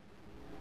何?